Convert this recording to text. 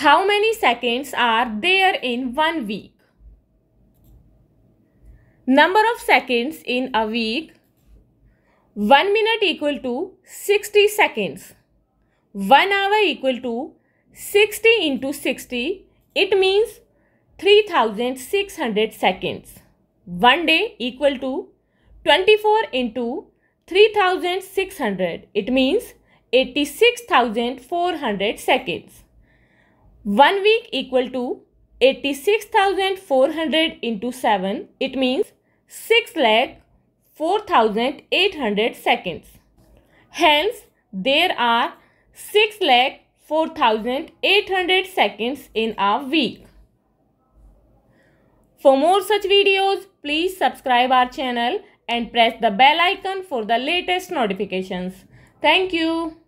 How many seconds are there in one week? Number of seconds in a week 1 minute equal to 60 seconds. 1 hour equal to 60 into 60. It means 3600 seconds. 1 day equal to 24 into 3600. It means 86,400 seconds. 1 week equal to 86,400 into 7. It means 6 lakh 4,800 seconds. Hence, there are 6 lakh 4,800 seconds in a week. For more such videos, please subscribe our channel and press the bell icon for the latest notifications. Thank you.